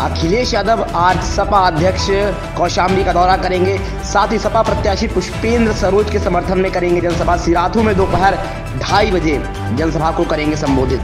अखिलेश यादव आज सपा अध्यक्ष, कौशाम्बी का दौरा करेंगे। साथ ही सपा प्रत्याशी पुष्पेंद्र सरोज के समर्थन में करेंगे जनसभा। सिराथू में दोपहर ढाई बजे जनसभा को करेंगे संबोधित।